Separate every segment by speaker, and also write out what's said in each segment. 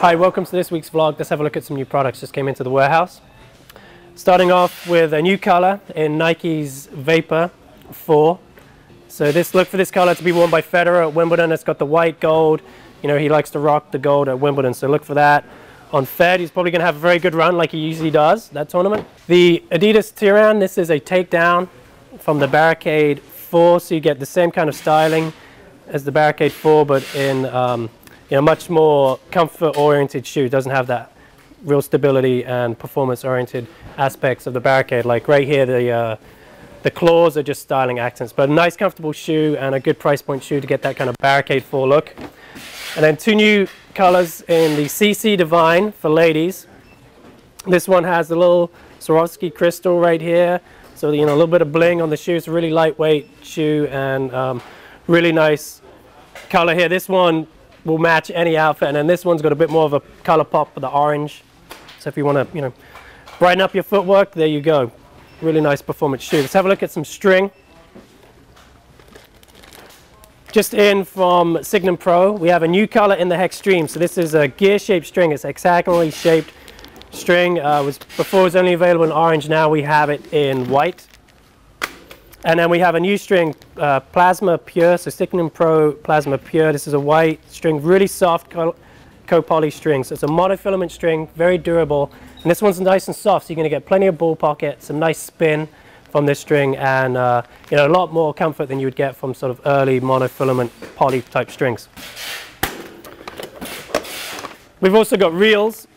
Speaker 1: Hi, welcome to this week's vlog. Let's have a look at some new products just came into the warehouse. Starting off with a new color in Nike's Vapor 4. So this look for this color to be worn by Federer at Wimbledon. It's got the white gold. You know, he likes to rock the gold at Wimbledon, so look for that. On Fed, he's probably going to have a very good run like he usually does, that tournament. The Adidas Tyran, this is a takedown from the Barricade 4, so you get the same kind of styling as the Barricade 4, but in um, you know, much more comfort-oriented shoe. Doesn't have that real stability and performance-oriented aspects of the Barricade. Like right here, the uh, the claws are just styling accents, but a nice, comfortable shoe and a good price point shoe to get that kind of Barricade 4 look. And then two new colors in the CC Divine for ladies. This one has a little Swarovski crystal right here. So, you know, a little bit of bling on the shoe. It's a really lightweight shoe and um, really nice color here. This one will match any outfit. And then this one's got a bit more of a color pop with the orange. So if you want to, you know, brighten up your footwork, there you go. Really nice performance shoe. Let's have a look at some string. Just in from Signum Pro, we have a new color in the Hextreme. So this is a gear-shaped string. It's hexagonally shaped string. Uh, was before it was only available in orange. Now we have it in white. And then we have a new string, uh, Plasma Pure, so Signum Pro Plasma Pure. This is a white string, really soft co-poly string. So it's a monofilament string, very durable. And this one's nice and soft, so you're going to get plenty of ball pocket, some nice spin from this string, and uh, you know a lot more comfort than you would get from sort of early monofilament poly type strings. We've also got reels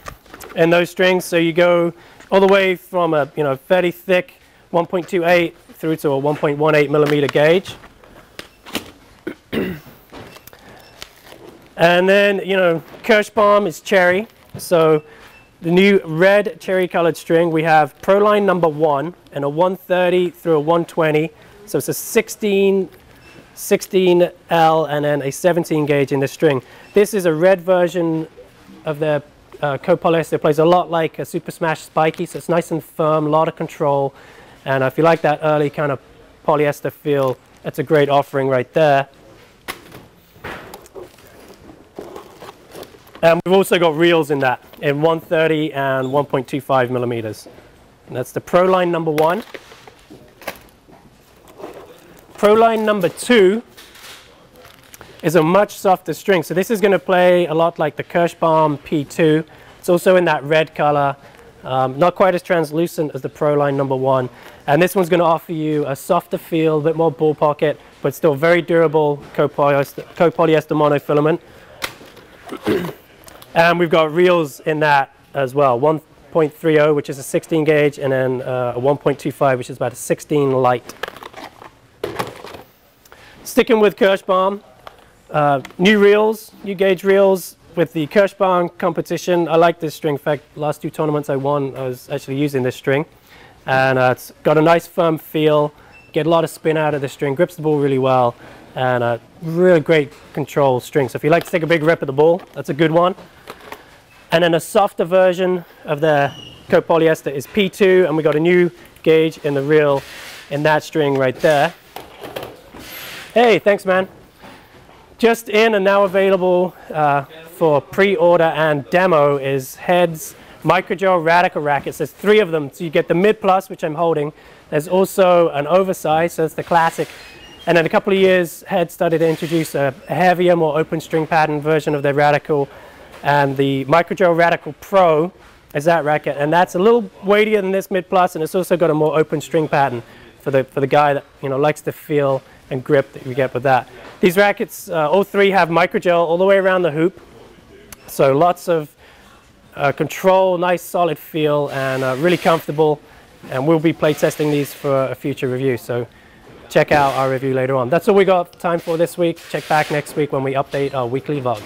Speaker 1: in those strings, so you go all the way from a you know fairly thick 1.28 through to a 1.18 millimeter gauge. and then, you know, Kirschbaum is cherry. So the new red cherry colored string, we have Proline number one and a 130 through a 120. So it's a 16, 16L and then a 17 gauge in the string. This is a red version of their uh, copolyester. It plays a lot like a Super Smash Spiky, so it's nice and firm, a lot of control. And if you like that early kind of polyester feel, that's a great offering right there. And we've also got reels in that in 130 and 1.25 millimeters. And that's the Proline number one. Proline number two is a much softer string. So this is going to play a lot like the Kirschbaum P2. It's also in that red color um, not quite as translucent as the Proline number one. And this one's going to offer you a softer feel, a bit more ball pocket, but still very durable copolyester, monofilament. and we've got reels in that as well. 1.30, which is a 16 gauge, and then uh, a 1.25, which is about a 16 light. Sticking with Kirschbaum, uh, new reels, new gauge reels, with the Kirschbaum competition, I like this string. In fact, last two tournaments I won, I was actually using this string. And uh, it's got a nice firm feel, get a lot of spin out of the string, grips the ball really well, and a really great control string. So if you like to take a big rip at the ball, that's a good one. And then a softer version of the copolyester is P2, and we got a new gauge in the reel in that string right there. Hey, thanks man. Just in and now available uh, for pre-order and demo is Head's Microgel Radical Rackets. There's three of them. So you get the Mid Plus, which I'm holding. There's also an oversized, so it's the classic. And in a couple of years, Head started to introduce a heavier, more open string pattern version of their Radical. And the Microgel Radical Pro is that racket. And that's a little weightier than this Mid Plus, and it's also got a more open string pattern for the, for the guy that you know likes to feel and grip that you get with that. These rackets, uh, all three have microgel all the way around the hoop. So lots of uh, control, nice solid feel, and uh, really comfortable. And we'll be playtesting these for a future review. So check out our review later on. That's all we got time for this week. Check back next week when we update our weekly vlog.